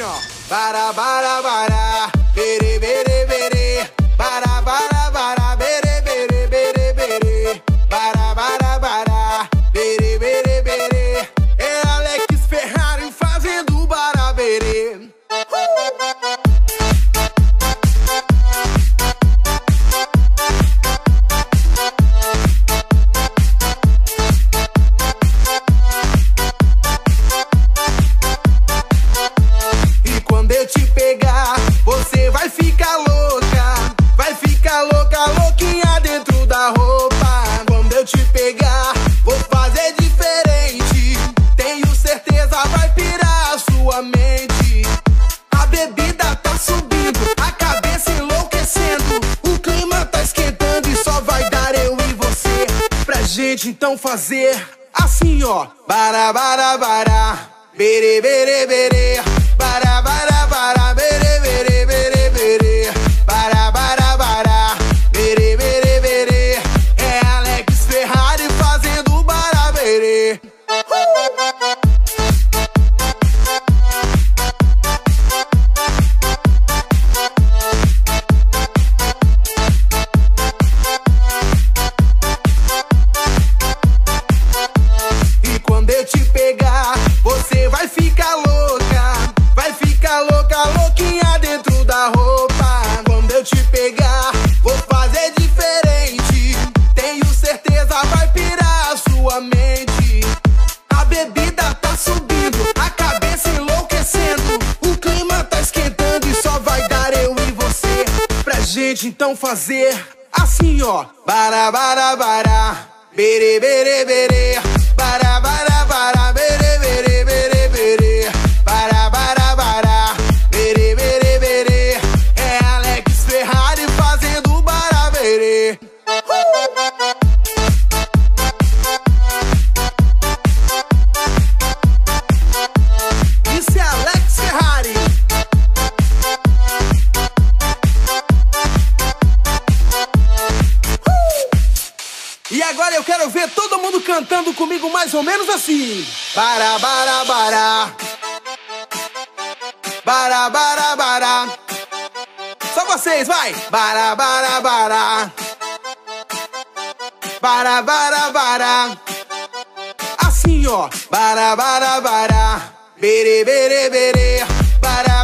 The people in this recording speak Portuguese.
Bara, bara, bara. Bere, bere, bere. Bara, bara, pegar, você vai ficar louca. Vai ficar louca, louquinha dentro da roupa. Quando eu te pegar, vou fazer diferente. Tenho certeza, vai pirar a sua mente. A bebida tá subindo, a cabeça enlouquecendo. O clima tá esquentando e só vai dar eu e você. Pra gente então fazer assim, ó. Bara, bara, bara. Bere, bere, bere. Gente então fazer assim, ó. Bara, bara, bara. Bere, bere, bere. E agora eu quero ver todo mundo cantando comigo mais ou menos assim. Bara, bara, bara. Bara, bara, bara. Só vocês, vai. Bara, bara, bara. Bara, bara, bara. Assim, ó. Bara, bara, bara. Bere, bere, bere. Bara,